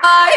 Uh.